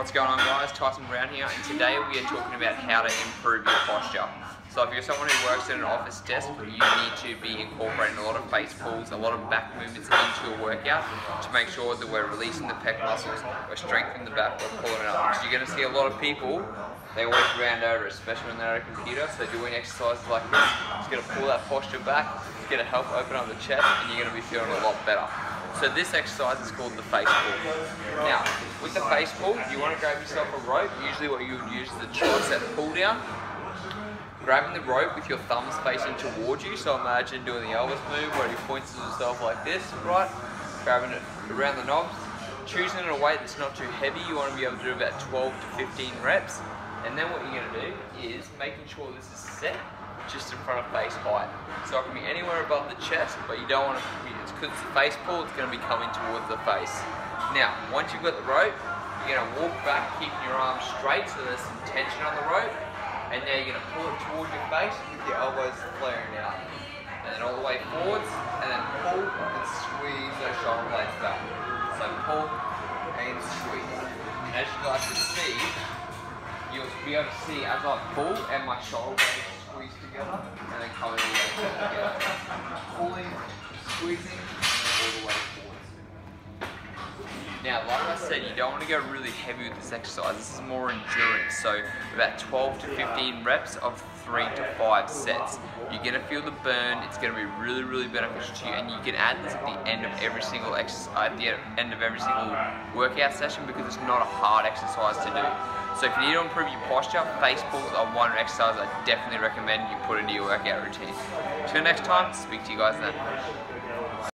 What's going on guys, Tyson Brown here and today we are talking about how to improve your posture. So if you're someone who works in an office desk, you need to be incorporating a lot of face pulls, a lot of back movements into your workout to make sure that we're releasing the pec muscles, we're strengthening the back, we're pulling it up. Because you're going to see a lot of people, they always round over, especially when they're at a computer, so doing exercises like this, it's going to pull that posture back, it's going to help open up the chest and you're going to be feeling a lot better. So this exercise is called the face pull. Now, with the face pull, you want to grab yourself a rope. Usually what you would use is the tricep pull down. Grabbing the rope with your thumbs facing towards you. So imagine doing the Elvis move where he points to himself like this, right? Grabbing it around the knobs. Choosing a weight that's not too heavy. You want to be able to do about 12 to 15 reps. And then what you're going to do is making sure this is set just in front of face height. So it can be anywhere above the chest, but you don't want to, because it's face pull, it's going to be coming towards the face. Now, once you've got the rope, you're going to walk back, keeping your arms straight so there's some tension on the rope, and now you're going to pull it towards your face with your elbows flaring out. And then all the way forwards, and then pull and squeeze those shoulder blades back. So pull and squeeze. And as you guys can see, you'll be able to see as I pull and my shoulder squeeze together and then coming all the way together. Pulling, squeezing, all the way forwards. Now, like I said, you don't want to go really heavy with this exercise. This is more endurance. So about 12 to 15 reps of three to five sets. You're gonna feel the burn. It's gonna be really, really beneficial to you, and you can add this at the end of every single exercise, at the end of every single workout session because it's not a hard exercise to do. So if you need to improve your posture, face pulls are one exercise I definitely recommend you put into your workout routine. Till next time, speak to you guys then.